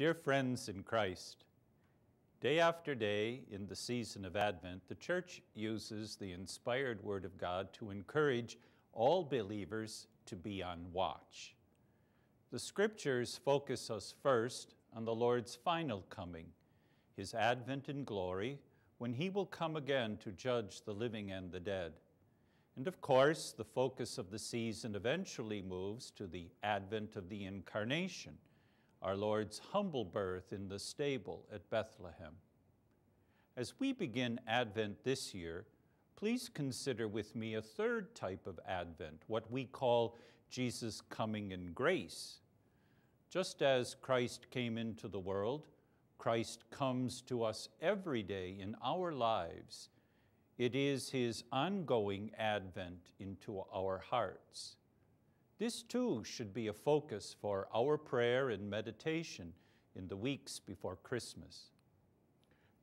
Dear friends in Christ, day after day in the season of Advent, the Church uses the inspired Word of God to encourage all believers to be on watch. The Scriptures focus us first on the Lord's final coming, His advent in glory, when He will come again to judge the living and the dead. And of course, the focus of the season eventually moves to the advent of the Incarnation, our Lord's humble birth in the stable at Bethlehem. As we begin Advent this year, please consider with me a third type of Advent, what we call Jesus coming in grace. Just as Christ came into the world, Christ comes to us every day in our lives it is His ongoing advent into our hearts. This too should be a focus for our prayer and meditation in the weeks before Christmas.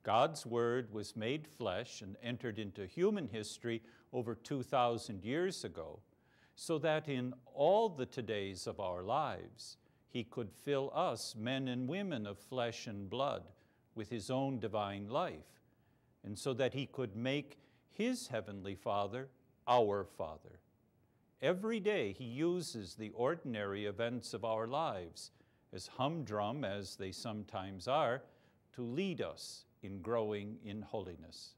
God's Word was made flesh and entered into human history over 2,000 years ago, so that in all the todays of our lives, He could fill us, men and women of flesh and blood, with His own divine life, and so that He could make his heavenly Father, our Father. Every day he uses the ordinary events of our lives, as humdrum as they sometimes are, to lead us in growing in holiness.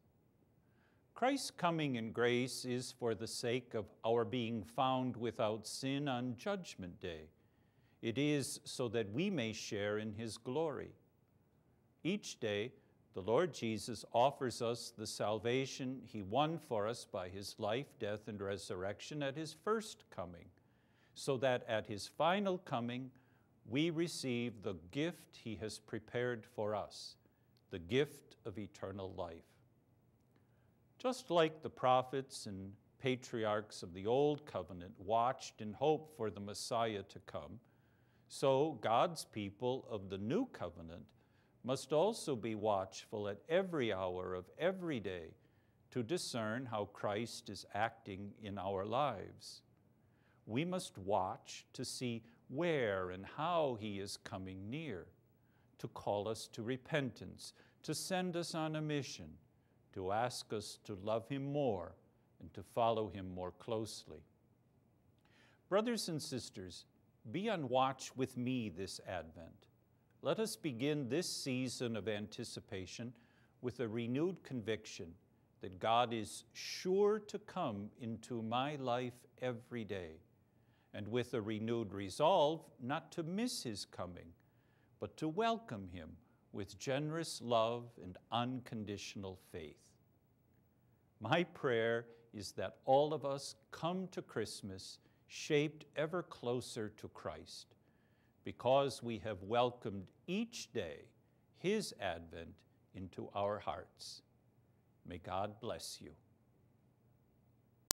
Christ's coming in grace is for the sake of our being found without sin on Judgment Day. It is so that we may share in His glory. Each day, the Lord Jesus offers us the salvation He won for us by His life, death, and resurrection at His first coming, so that at His final coming, we receive the gift He has prepared for us, the gift of eternal life. Just like the prophets and patriarchs of the Old Covenant watched and hoped for the Messiah to come, so God's people of the New Covenant must also be watchful at every hour of every day to discern how Christ is acting in our lives. We must watch to see where and how He is coming near, to call us to repentance, to send us on a mission, to ask us to love Him more and to follow Him more closely. Brothers and sisters, be on watch with me this Advent. Let us begin this season of anticipation with a renewed conviction that God is sure to come into my life every day, and with a renewed resolve not to miss His coming, but to welcome Him with generous love and unconditional faith. My prayer is that all of us come to Christmas shaped ever closer to Christ because we have welcomed each day His advent into our hearts. May God bless you.